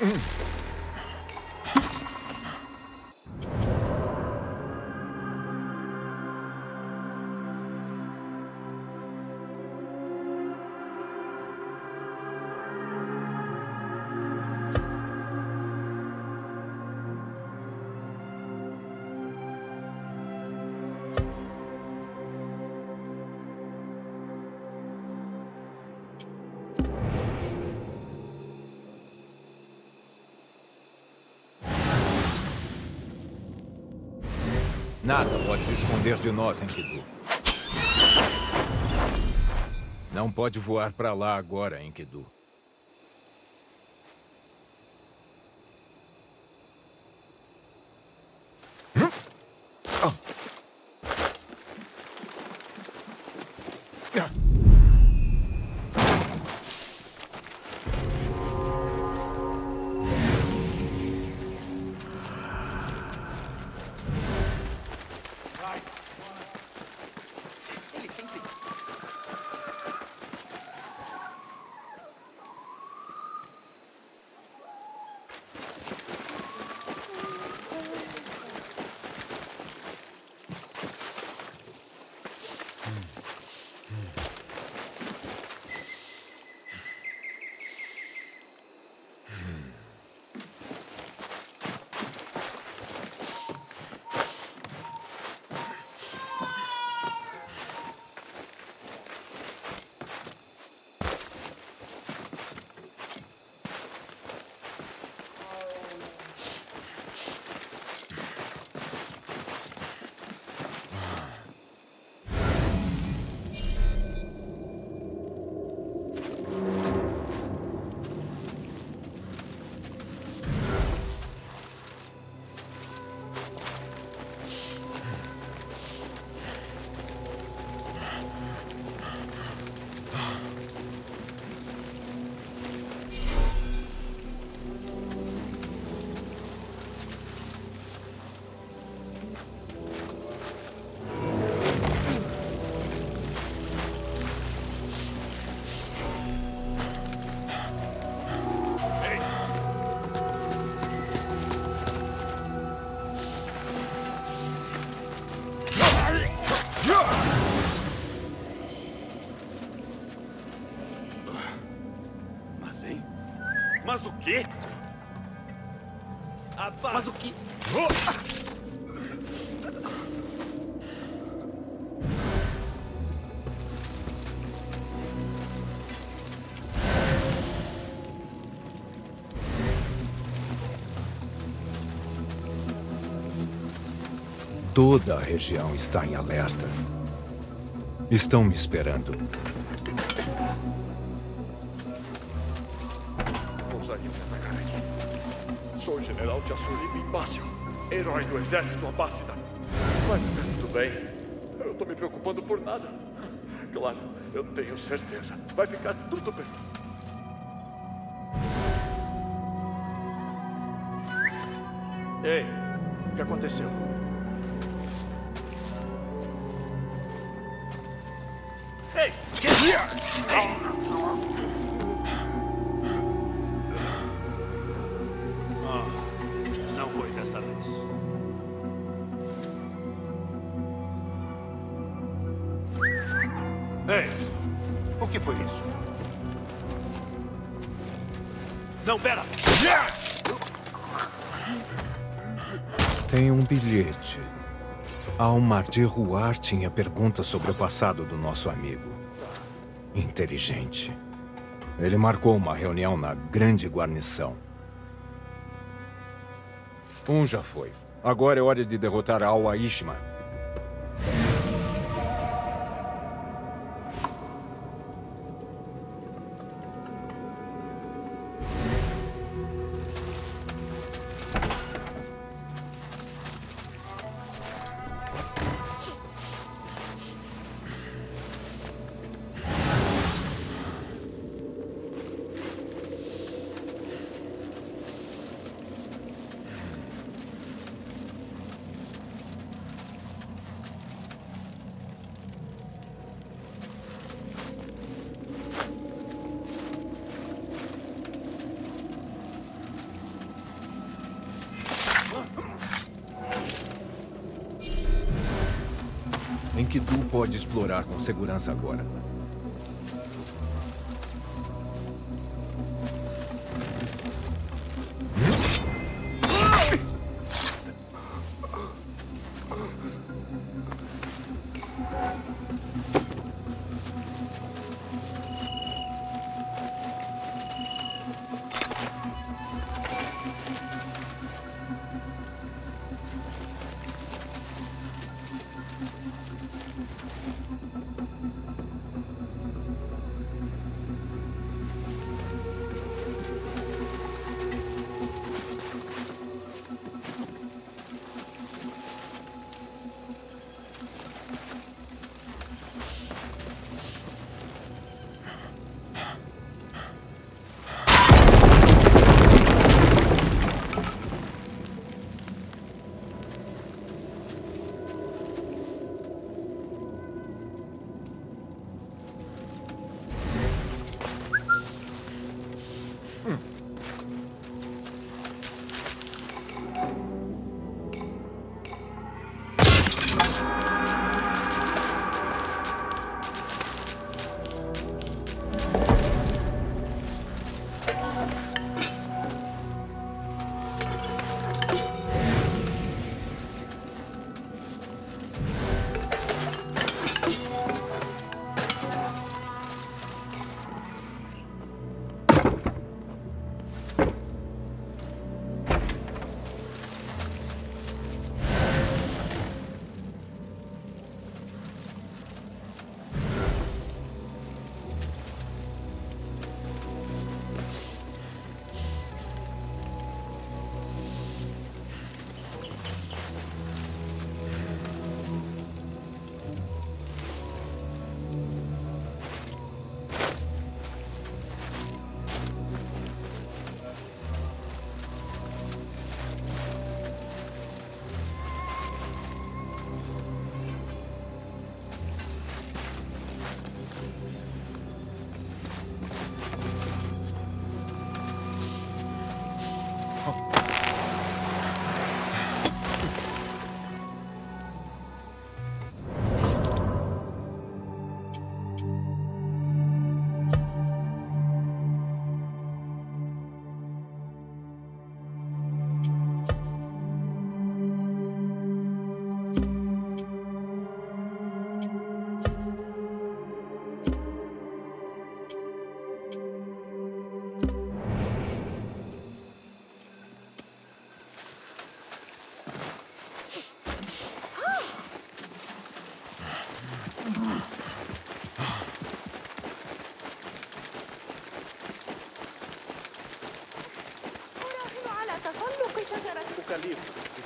Mm-mm. Nada pode se esconder de nós, Enkidu. Não pode voar para lá agora, Enkidu. Toda a região está em alerta. Estão me esperando. Ousaria atacar aqui. Sou o general de Assurim Imbácio, herói do exército Abássida. Ficar tudo bem. Eu não tô me preocupando por nada. Claro, eu tenho certeza. Vai ficar tudo bem. Ei, o que aconteceu? Almar de Ruar tinha perguntas sobre o passado do nosso amigo. Inteligente. Ele marcou uma reunião na grande guarnição. Um já foi. Agora é hora de derrotar Al que Tu pode explorar com segurança agora.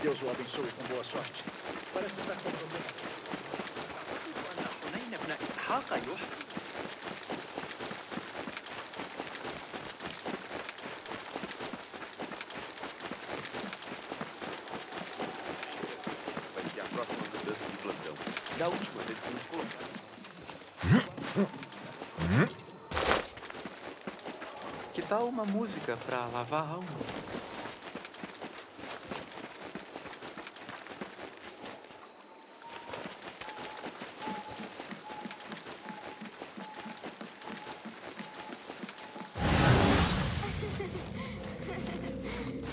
Deus o abençoe com boa sorte. Parece estar com problema. Vai ser a próxima mudança de plantão. Da última vez que nos colocaram. Que tal uma música para lavar a alma?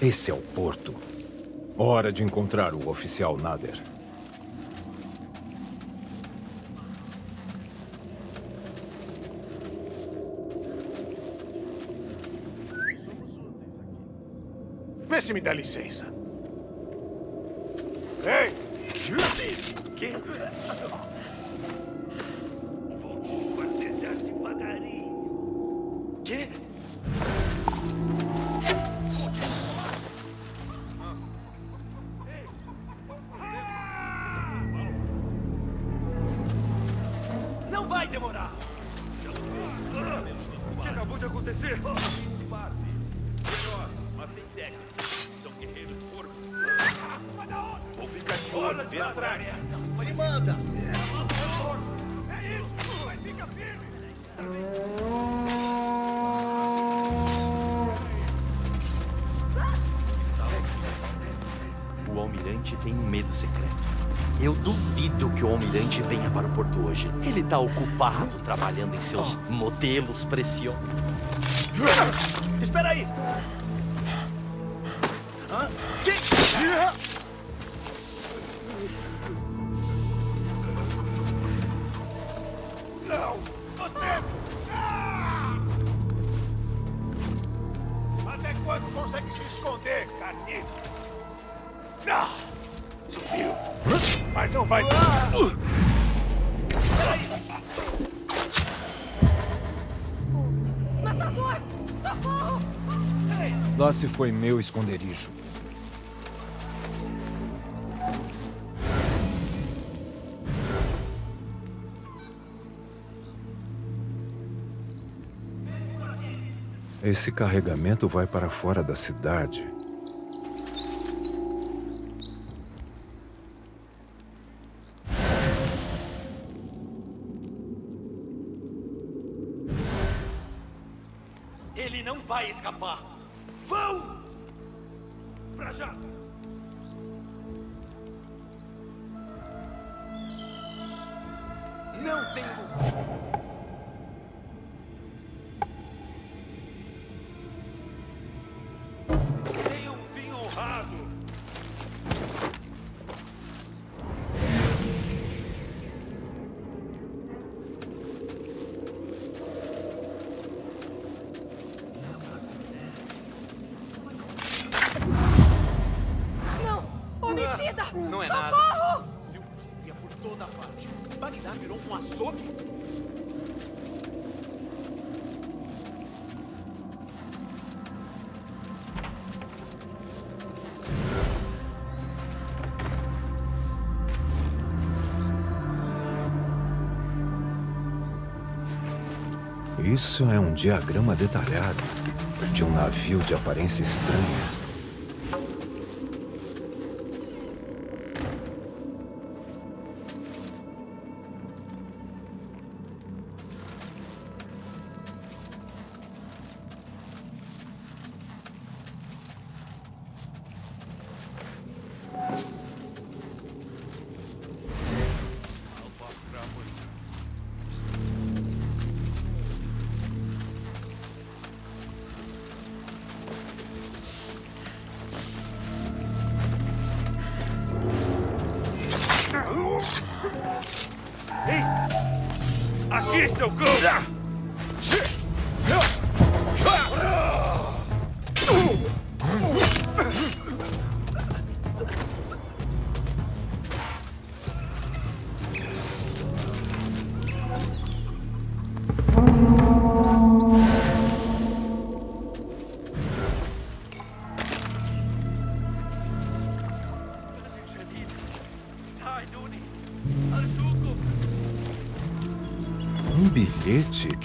Esse é o porto. Hora de encontrar o oficial Nader. Vê se me dá licença. Ei! Que? Almirante venha para o porto hoje. Ele tá ocupado trabalhando em seus modelos preciosos. Espera aí! Lá se foi meu esconderijo. Esse carregamento vai para fora da cidade. Isso é um diagrama detalhado de um navio de aparência estranha.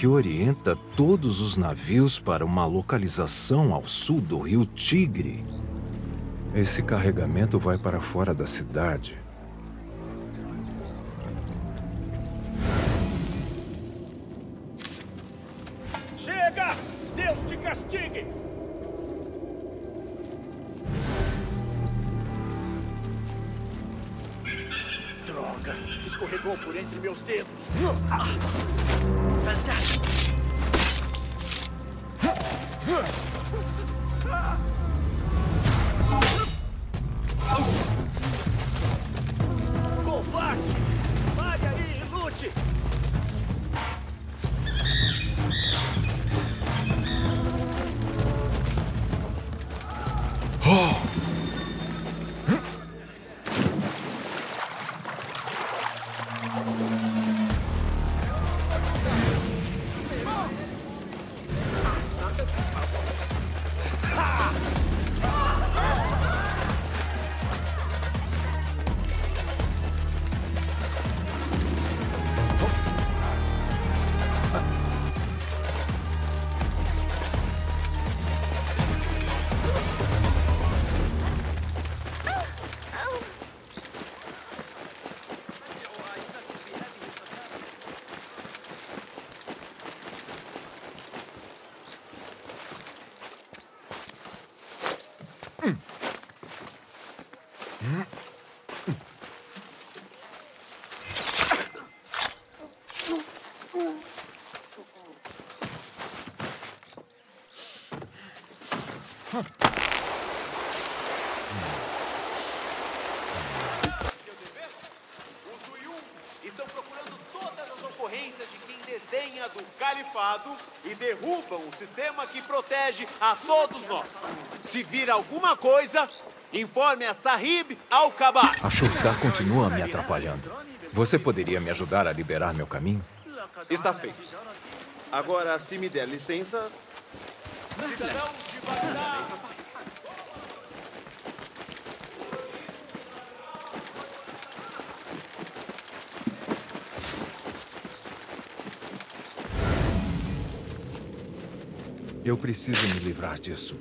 Que orienta todos os navios para uma localização ao sul do rio Tigre. Esse carregamento vai para fora da cidade. Chega! Deus te castigue! Droga! Escorregou por entre meus dedos! Covarde! Derrubam o sistema que protege a todos nós. Se vir alguma coisa, informe a Sahib Al-Kabar. A Shurta continua me atrapalhando. Você poderia me ajudar a liberar meu caminho? Está feito. Agora, se me der licença... Cidadãos Eu preciso me livrar disso.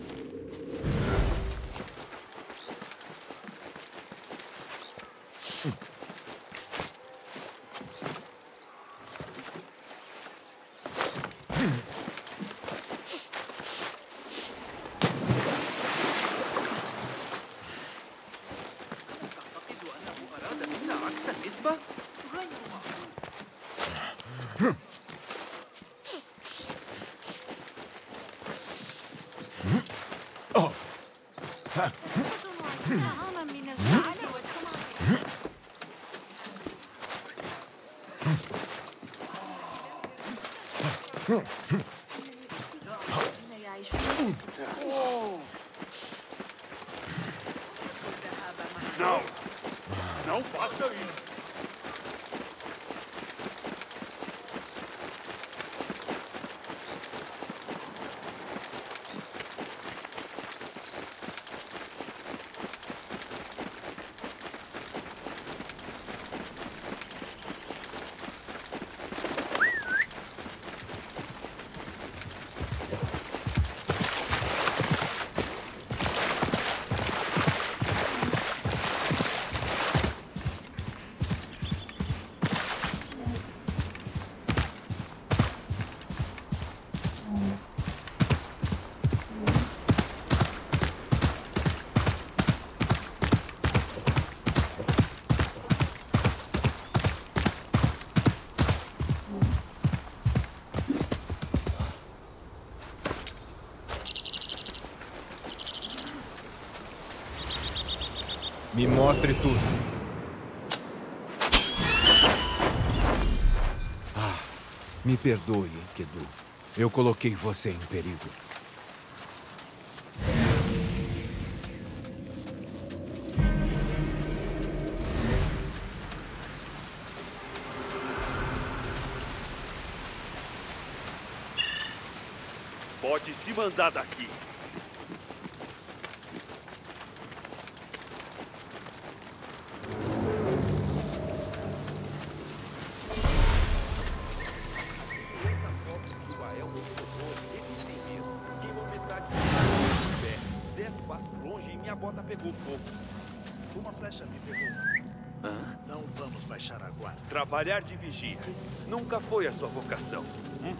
Mostre tudo. Ah, me perdoe, Kedu. Eu coloquei você em perigo. Pode se mandar daqui. Trabalhar de vigia. Nunca foi a sua vocação. Hum?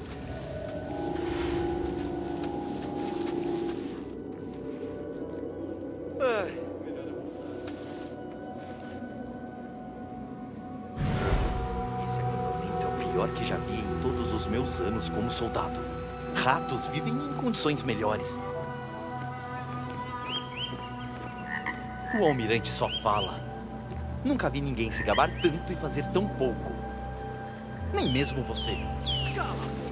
Esse acampamento é o pior que já vi em todos os meus anos como soldado. Ratos vivem em condições melhores. O almirante só fala. Nunca vi ninguém se gabar tanto e fazer tão pouco. Nem mesmo você. O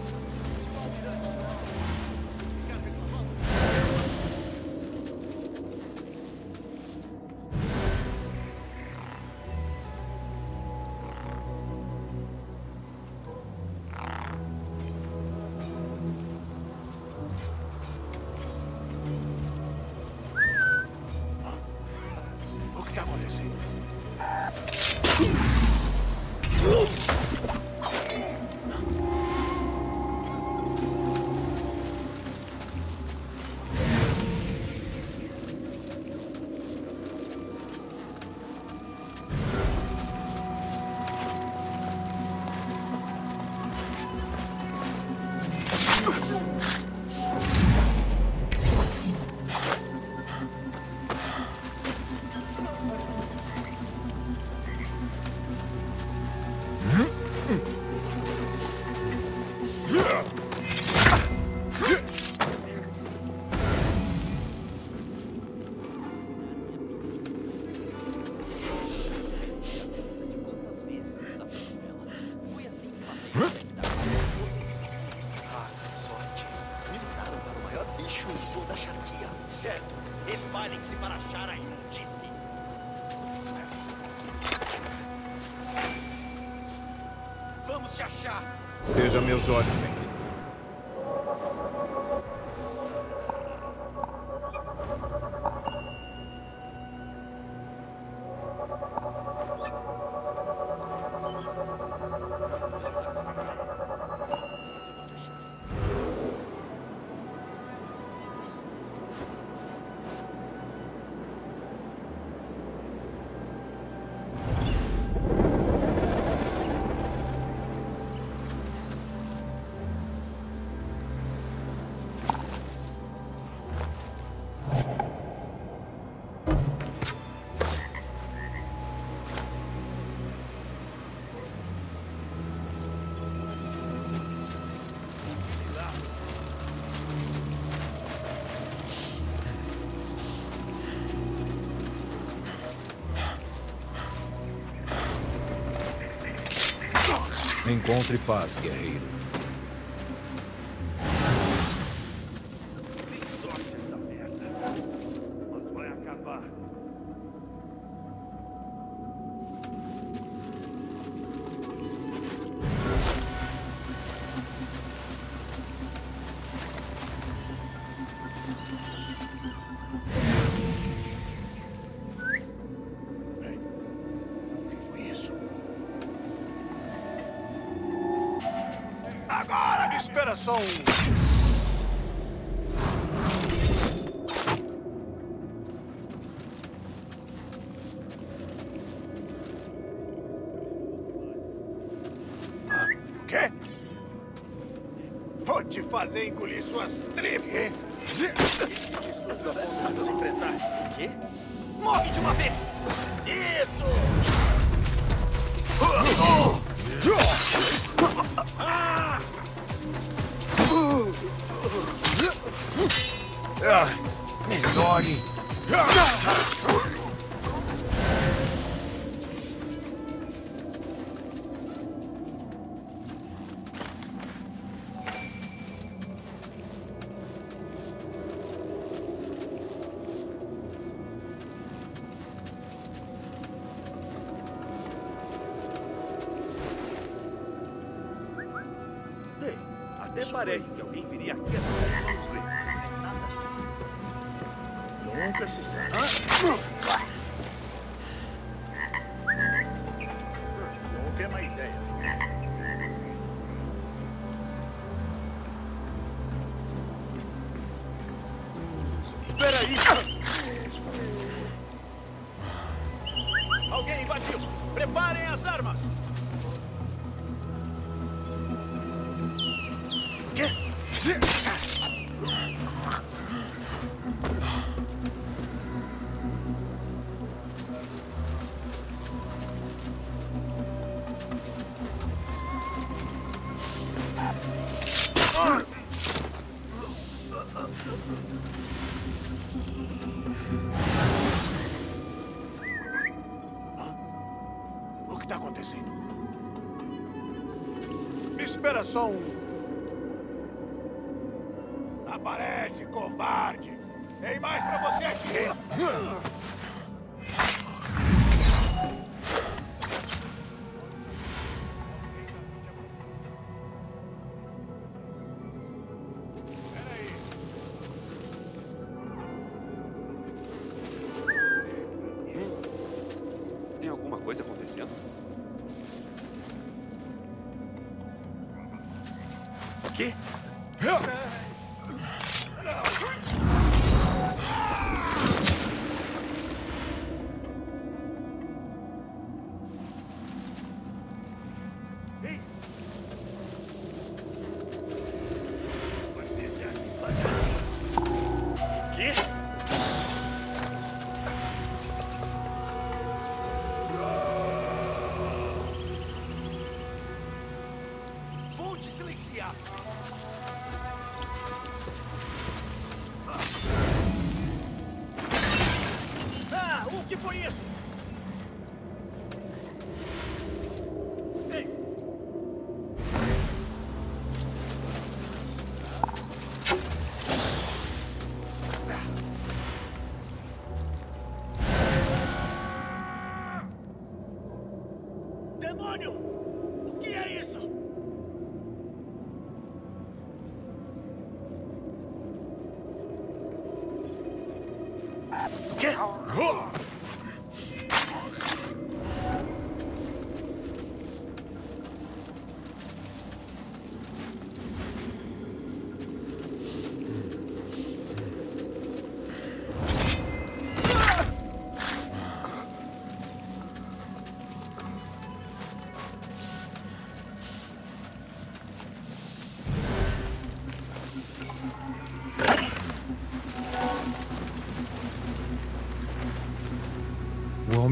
bicho usou da charquia. Certo. Espalhem-se para achar a imundície. Vamos te achar. Seja meus olhos, hein? Encontre paz, guerreiro. Ah, melhore. Ah. Espera só um. Aparece, covarde! Tem mais pra você aqui!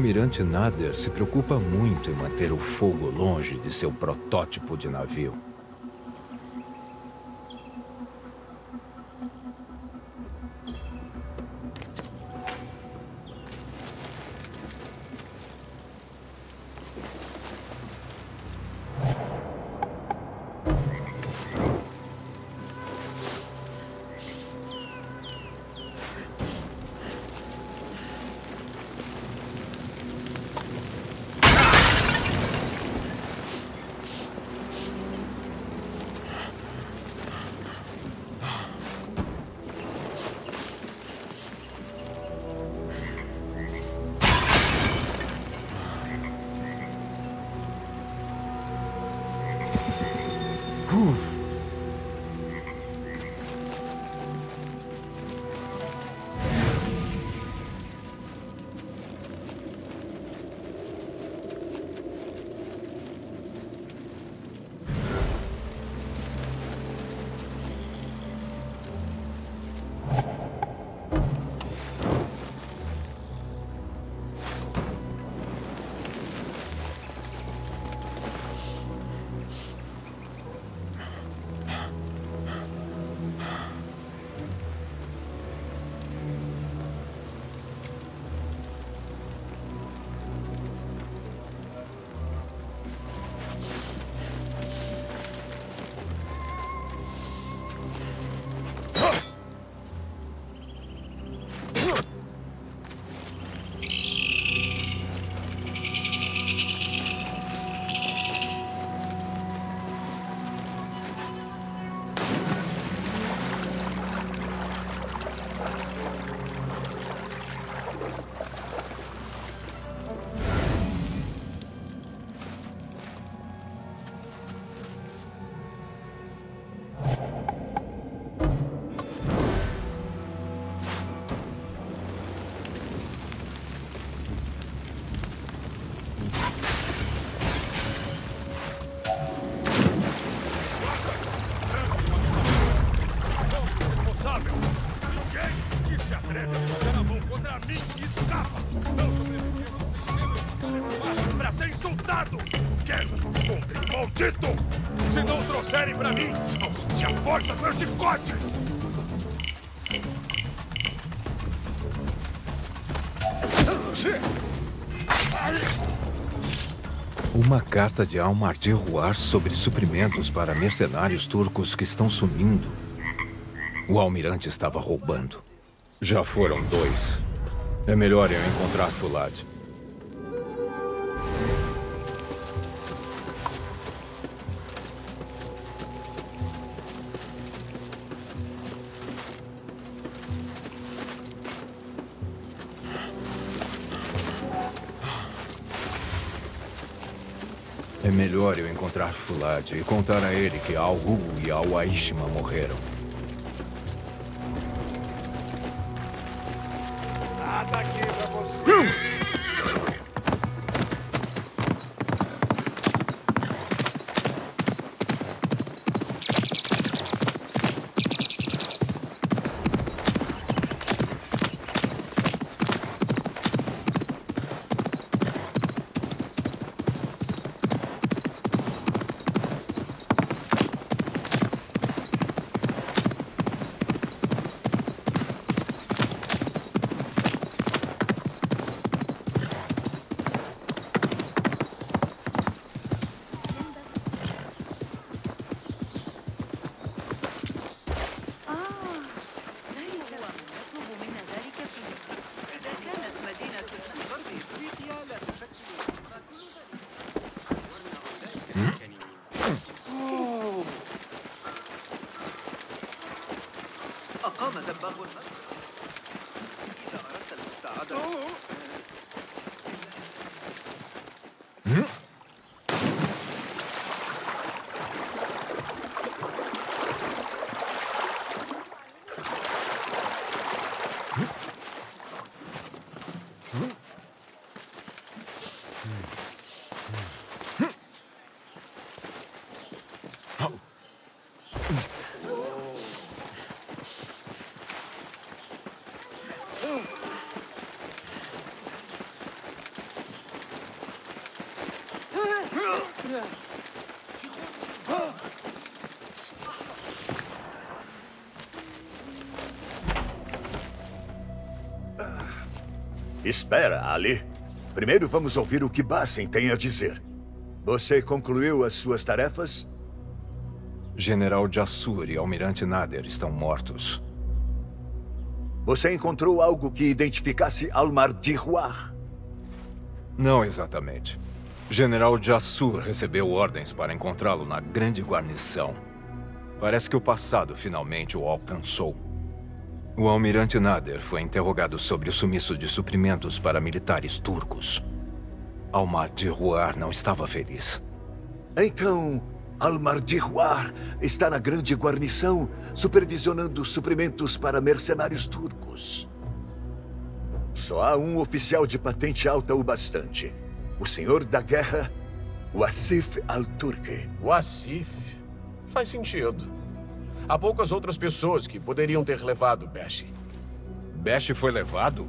Almirante Nader se preocupa muito em manter o fogo longe de seu protótipo de navio. Trouxerem pra mim, vão sentir a força do meu chicote! Uma carta de Almardir Ruar sobre suprimentos para mercenários turcos que estão sumindo. O almirante estava roubando. Já foram dois. É melhor eu encontrar Fulad. Melhor eu encontrar Fulad e contar a ele que Al-Hu e Al-Aishma morreram. Espera, Ali. Primeiro vamos ouvir o que Bassen tem a dizer. Você concluiu as suas tarefas? General Jassur e Almirante Nader estão mortos. Você encontrou algo que identificasse Almardihuar? Não exatamente. General Jassur recebeu ordens para encontrá-lo na grande guarnição. Parece que o passado finalmente o alcançou. O almirante Nader foi interrogado sobre o sumiço de suprimentos para militares turcos. Almardihuar não estava feliz. Então, Almardihuar está na grande guarnição, supervisionando suprimentos para mercenários turcos. Só há um oficial de patente alta o bastante. O senhor da guerra, o Asif al-Turki. O Asif? Faz sentido. Há poucas outras pessoas que poderiam ter levado Besh. Besh foi levado?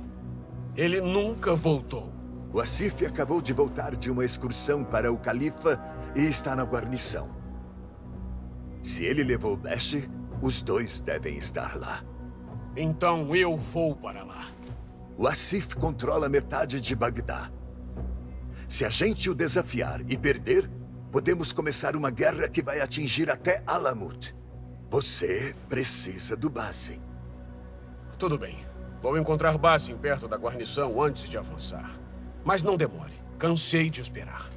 Ele nunca voltou. O Asif acabou de voltar de uma excursão para o Califa e está na guarnição. Se ele levou Besh, os dois devem estar lá. Então eu vou para lá. O Asif controla metade de Bagdá. Se a gente o desafiar e perder, podemos começar uma guerra que vai atingir até Alamut. Você precisa do Basim. Tudo bem. Vou encontrar Basim perto da guarnição antes de avançar. Mas não demore. Cansei de esperar.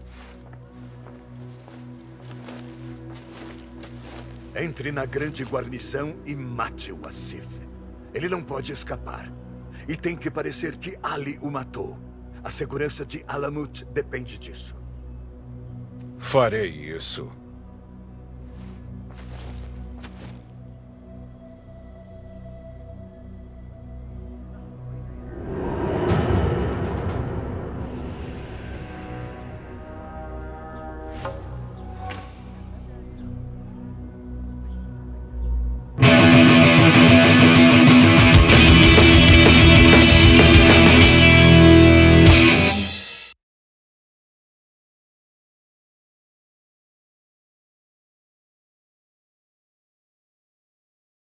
Entre na grande guarnição e mate o Asif. Ele não pode escapar. E tem que parecer que Ali o matou. A segurança de Alamut depende disso. Farei isso.